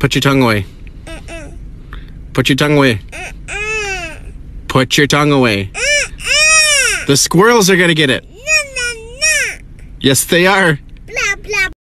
Put your tongue away. Put your tongue away. Put your tongue away. The squirrels are gonna get it. Yes, they are.